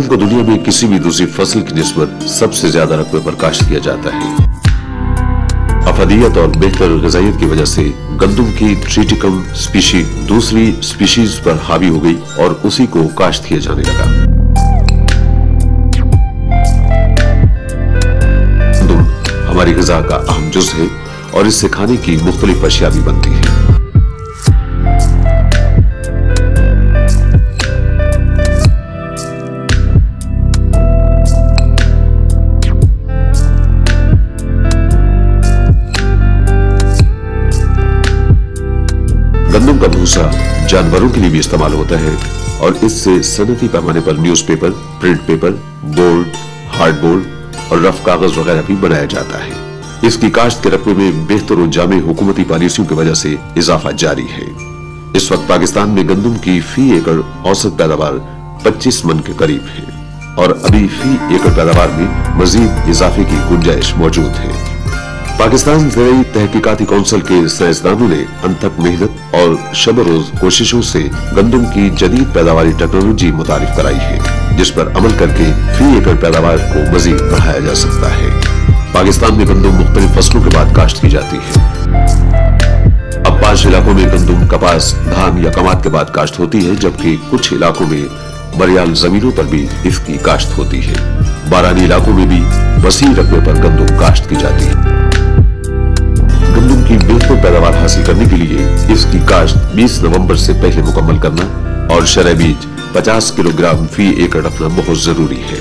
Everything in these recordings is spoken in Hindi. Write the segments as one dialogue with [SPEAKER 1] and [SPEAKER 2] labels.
[SPEAKER 1] गंदम को दुनिया में किसी भी दूसरी फ़सल की निस्बत सबसे ज़्यादा रकबे पर काश्त किया जाता है। अफदियत और बेहतर गजाइत की वजह से गंदम की ट्रीटिकम स्पीशी दूसरी स्पीशीज पर हावी हो गई और उसी को काश्त किया जाने लगा। गंदम हमारी गजा का अहम जुज है और इससे खाने की मुख्तलिफ़ अशिया भी बनती है। भूसा जानवरों के लिए भी इस्तेमाल होता है और इससे सनती पैमाने पर newspaper, print paper board hardboard और रफ कागज़ वगैरह भी बनाया जाता है। इसकी काश्त के रकबे में बेहतर और जामे हुकूमती पॉलिसियों की वजह से इजाफा जारी है। इस वक्त पाकिस्तान में गंदम की फ़ी एकड़ औसत पैदावार 25 मन के करीब है और अभी फ़ी एकड़ पैदावार में मजीद इजाफे की गुंजाइश मौजूद है। पाकिस्तान ज़रिए तहकीकती कौंसिल के साइंसदानों ने अंतक मेहनत और शब रोज कोशिशों से गंदम की जदीद पैदावारी टेक्नोलॉजी मुतारिफ कराई है, जिस पर अमल करके फ़ी एकड़ पैदावार को मजीद बढ़ाया जा सकता है। पाकिस्तान में गंदम मुख्तलिफ़ फ़सलों के बाद काश्त की जाती है। अब पाँच इलाकों में गंदम, कपास, धान या कमात के बाद काश्त होती है, जबकि कुछ इलाकों में बरियाल जमीनों पर भी इसकी काश्त होती है। बारानी इलाकों में भी वसी रकबे पर गंदम काश्त की जाती है। बेहतर पैदावार हासिल करने के लिए इसकी काश्त 20 नवंबर से पहले मुकम्मल करना और शरह बीज 50 किलोग्राम फ़ी एकड़ रखना बहुत ज़रूरी है।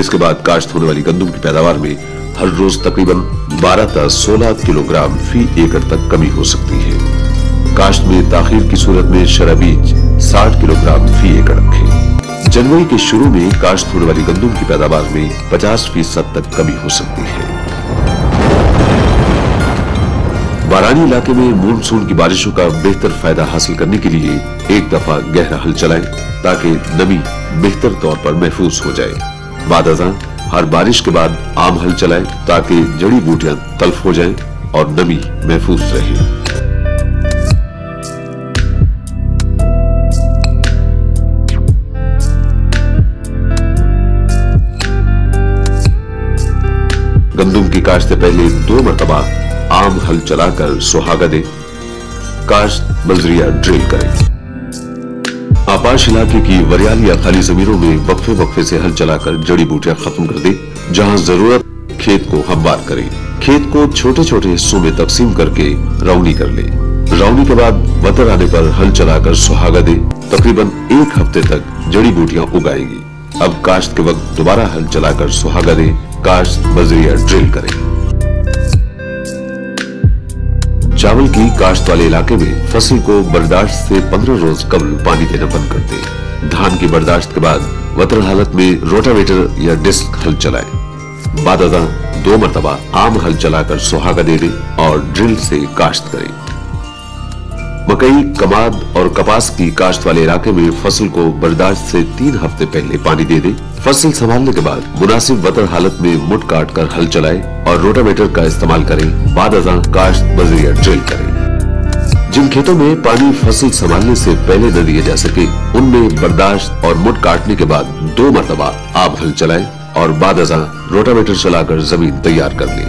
[SPEAKER 1] इसके बाद काश्त होने वाली गंदम की पैदावार में हर रोज तकरीबन 12 तक 16 किलोग्राम फ़ी एकड़ तक कमी हो सकती है। काश्त में ताखिर की सूरत में शरह बीज 60 किलोग्राम फ़ी एकड़ रखें। जनवरी के शुरू में काश्त होने वाली गंदम की पैदावार में 50 फ़ीसद तक कमी हो सकती है। बारानी इलाके में मानसून की बारिशों का बेहतर फ़ायदा हासिल करने के लिए एक दफ़ा गहरा हल चलाएँ, ताकि नमी बेहतर तौर पर महफूज हो जाए। बाद हर बारिश के बाद आम हल चलाएँ, ताकि जड़ी बूटियाँ तल्फ हो जाएँ और नमी महफूज रहे। गंदम की काश्त से पहले दो मरतबा आम हल चलाकर सुहागा दे। काश्त बजरिया ड्रिल करे। आपाश इलाके की वरियाल या खाली जमीनों में वक्फे वक्फे से हल चलाकर जड़ी बूटियाँ खत्म कर दे, जहाँ ज़रूरत खेत को हमवार करे। खेत को छोटे छोटे हिस्सों में तकसीम करके रौनी कर ले। रौनी के बाद वतर आने पर हल चलाकर सुहागा दे। तकरीबन एक हफ़्ते तक जड़ी बूटियाँ उगाएगी। अब काश्त के वक्त दोबारा हल चलाकर सुहागा दे। काश्त बजरिया ड्रिल करें। चावल की काश्त वाले इलाके में फ़सल को बर्दाश्त से 15 रोज कबल पानी देना बंद कर दे। धान की बर्दाश्त के बाद वतर हालत में रोटावेटर या डिस्क हल चलाए। बाद दो मरतबा आम हल चलाकर सुहागा दे और ड्रिल से काश्त करें। मकई कमाद और कपास की काश्त वाले इलाके में फ़सल को बर्दाश्त से तीन हफ़्ते पहले पानी दे दे। फ़सल संभालने के बाद मुनासिब वतर हालत में मुट काट कर हल चलाए और रोटावेटर का इस्तेमाल करें। बाद अजा काश्त बजरिया ड्रिल करें। जिन खेतों में पानी फ़सल संभालने से पहले न दिए जा सके, उनमें बर्दाश्त और मुट काटने के बाद दो मरतबा आप हल चलाए और बाद अजा रोटावेटर चलाकर ज़मीन तैयार कर ले।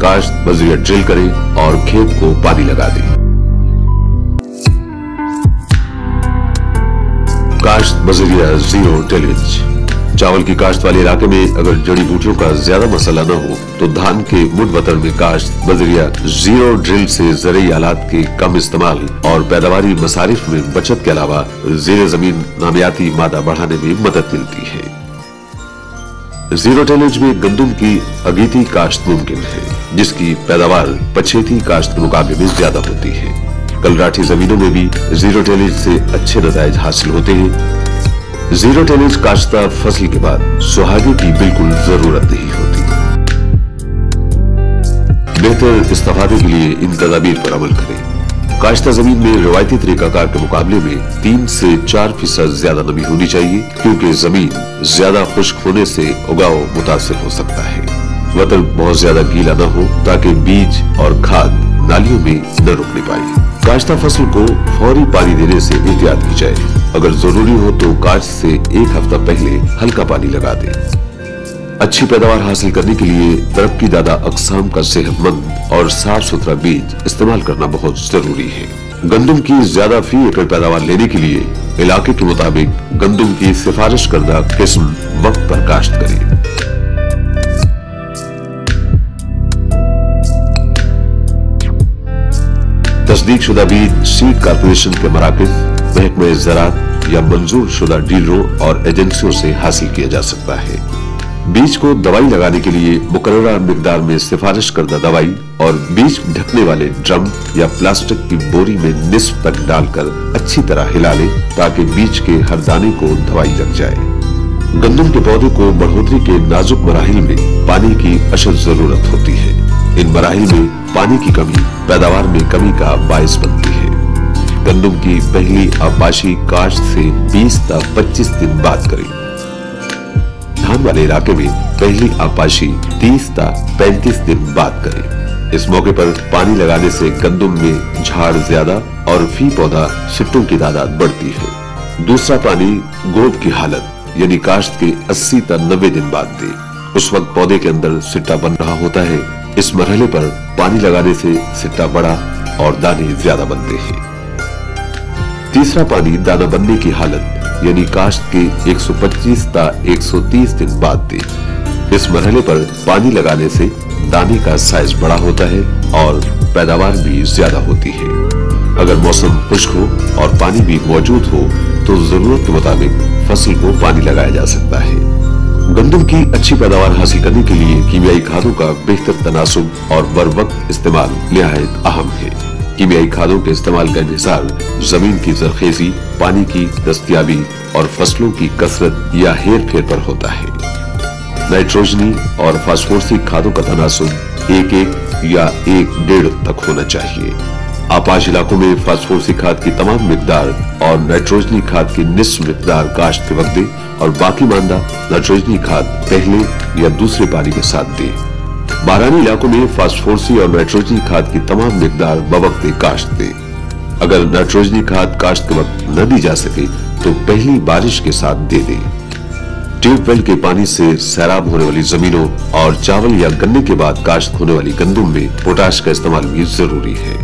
[SPEAKER 1] काश्त बजरिया ड्रिल करें और खेत को पानी लगा दें। काश्त बजरिया ज़ीरो टेलिज चावल की काश्त वाले इलाके में अगर जड़ी बूटियों का ज़्यादा मसला न हो तो धान के मुड वतन में काश्त बजरिया ज़ीरो ड्रिल से ज़रिए आलात के कम इस्तेमाल और पैदावारी मसारिफ में बचत के अलावा जेर ज़मीन नामियाती मादा बढ़ाने में मदद मिलती है। ज़ीरो टेलेज में गंदम की अगीती काश्त मुमकिन है, जिसकी पैदावार पछेती काश्त के मुकाबले में ज़्यादा होती है। कलराठी जमीनों में भी ज़ीरो टेलेज से अच्छे नतज हासिल होते हैं। ज़ीरो टेलेज काश्ता फ़सल के बाद सुहागे की बिल्कुल ज़रूरत नहीं होती। बेहतर इस्तेफादे के लिए इन तदाबीर पर अमल करें। काश्ता ज़मीन में रिवायती तरीकाकार के मुकाबले में तीन से चार फ़ीसद ज़्यादा नमी होनी चाहिए, क्योंकि ज़मीन ज़्यादा खुश्क होने से उगाव मुतासर हो सकता है। वतन बहुत ज़्यादा गीला न हो, ताकि बीज और खाद नालियों में न रुकने पाए। काश्ता फ़सल को फौरी पानी देने से एहतियात की जाए। अगर ज़रूरी हो तो काश्त से एक हफ़्ता पहले हल्का पानी लगा दें। अच्छी पैदावार हासिल करने के लिए तरक्की दादा अकसाम का सेहतमंद और साफ़ सुथरा बीज इस्तेमाल करना बहुत ज़रूरी है। गंदम की ज़्यादा फ़ी एकड़ पैदावार लेने के लिए इलाके के मुताबिक गंदम की सिफारिश करदा किस्म वक्त पर काश्त करें। तस्दीक शुदा बीज सीड कारपोरेशन के मराकज महकमे ज़रात या मंजूर शुदा डीलरों और एजेंसियों से हासिल किया जा सकता है। बीज को दवाई लगाने के लिए मुकर्रा मिकदार में सिफारिश करदा दवाई और बीज ढकने वाले ड्रम या प्लास्टिक की बोरी में निस्फ तक डालकर अच्छी तरह हिला ले ताकि बीज के हर दाने को दवाई लग जाए। गंदम के पौधे को बढ़ोतरी के नाजुक मराहल में पानी की अशद ज़रूरत होती है। इन मराहल में पानी की कमी, पैदावार में कमी का बायस बनती है। गंदम की पहली आपाशी काश्त से 20 तक 25 दिन बाद करें। धान वाले इलाके में पहली आपाशी 30 तक 35 दिन बाद करें। इस मौके पर पानी लगाने से गंदम में झाड़ ज़्यादा और फ़ी पौधा सिट्टों की तादाद बढ़ती है। दूसरा पानी गोब की हालत, यानी काश्त के 80 तक 90 दिन बाद दे उस वक्त पौधे के अंदर सिट्टा बन रहा होता है इस मरहले पर पानी लगाने से सिट्टा बड़ा और दाने ज़्यादा बनते हैं। तीसरा पानी दाना बनने की हालत, यानी काश्त के 125 ता 130 दिन बाद दे। इस मरहले पर पानी लगाने से दाने का साइज़ बड़ा होता है और पैदावार भी ज़्यादा होती है। अगर मौसम खुश्क हो और पानी भी मौजूद हो तो ज़रूरत के मुताबिक फ़सल को पानी लगाया जा सकता है। गंदम की अच्छी पैदावार हासिल करने के लिए कीमियाई खादों का बेहतर तनासब और बर वक्त इस्तेमाल निहायत अहम है। कीमियाई खादों के इस्तेमाल का इंसार ज़मीन की जरखेजी, पानी की दस्तियाबी और फ़सलों की कसरत या हेर फेर पर होता है। नाइट्रोजनी और फास्फोरसिक खादों का तनासुब एक एक या एक डेढ़ तक होना चाहिए। आपाश इलाकों में फास्फोरसिक खाद की तमाम मकदार और नाइट्रोजनी खाद की निस्फ मकदार काश्त के वक्त और बाकी मानदा नाइट्रोजनी खाद पहले या दूसरे पानी के साथ दे। बारानी इलाकों में फास्फोरसी और नाइट्रोजनी खाद की तमाम मिकदार बवक्त काश्त दे। अगर नाइट्रोजनी खाद काश्त के वक्त न दी जा सके तो पहली बारिश के साथ दे दे। ट्यूबवेल के पानी से सैराब होने वाली जमीनों और चावल या गन्ने के बाद काश्त होने वाली गंदुम में पोटाश का इस्तेमाल भी ज़रूरी है।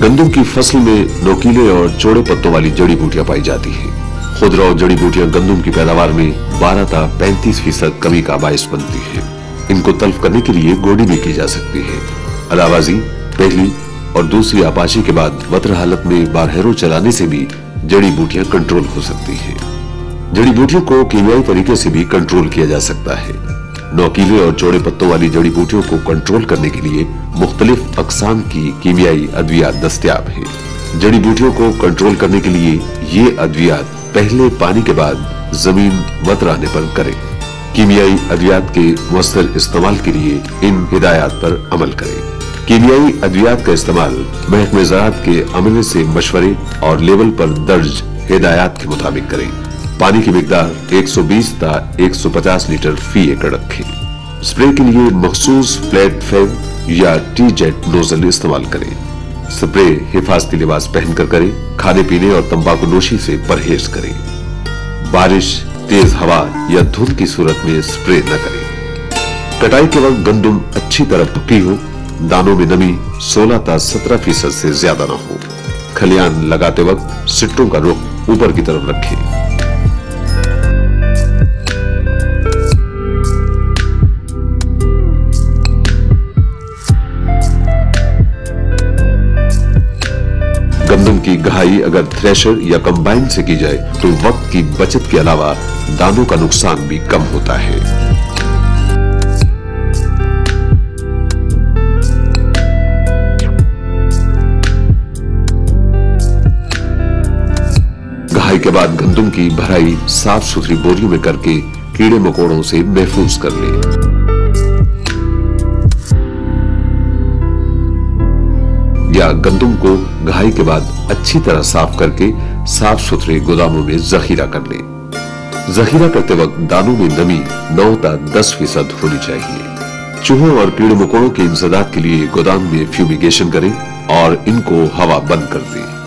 [SPEAKER 1] गंदुम की फ़सल में नोकीले और चौड़े पत्तों वाली जड़ी बूटियाँ पाई जाती हैं। खुदरा और जड़ी बूटियाँ गंदुम की पैदावार में 12 था 35 फ़ीसद कमी का बायस बनती है। इनको तल्फ करने के लिए गोडी भी की जा सकती है। अलावाजी, पहली और दूसरी आपाशी के बाद वत्र हालत में बारहरों चलाने से भी जड़ी बूटियाँ कंट्रोल हो सकती है। जड़ी बूटियों को कीमियाई तरीके से भी कंट्रोल किया जा सकता है। नौकीले और चौड़े पत्तों वाली जड़ी बूटियों को कंट्रोल करने के लिए मुख्तलिफ़ अकसाम की कीमियाई अद्वियात दस्तियाब है। जड़ी बूटियों को कंट्रोल करने के लिए ये अद्वियात पहले पानी के बाद ज़मीन वत रहने पर करें। कीमियाई अद्वियात के मौसर इस्तेमाल के लिए इन हिदायत पर अमल करें। कीमियाई अद्वियात का इस्तेमाल महकमे ज़रात के अमले से मशवरे और लेवल पर दर्ज हिदायत के मुताबिक करें। पानी की मिकदार 120 ता 150 लीटर फ़ी एकड़ रखें। स्प्रे के लिए मखसूस फ्लैट फ़ैन या टी जेट नोजल इस्तेमाल करें। स्प्रे हिफाजती लिबास पहनकर करें, खाने पीने और तंबाकू नोशी से परहेज करें। बारिश, तेज हवा या धुंध की सूरत में स्प्रे न करें। कटाई के वक्त गंदुम अच्छी तरह पकी हो, दानों में नमी 16 ता 17 फ़ीसद से ज़्यादा न हो। खलियान लगाते वक्त सिट्टों का रुख ऊपर की तरफ़ रखें। गंदम अगर थ्रेशर या कंबाइन से की जाए तो वक्त की बचत के अलावा दानों का नुकसान भी कम होता है। गहाई के बाद गंदुम की भराई साफ़ सुथरी बोरियों में करके कीड़े मकोड़ों से महफूज कर ले। या गंदुम को घाई के बाद अच्छी तरह साफ़ करके साफ़ सुथरे गोदामों में जखीरा कर ले। जखीरा करते वक्त दानों में नमी नौ तक दस फ़ीसद होनी चाहिए। चूहों और कीड़े मकोड़ों के इंसदाद के लिए गोदाम में फ्यूमिगेशन करें और इनको हवा बंद कर दें।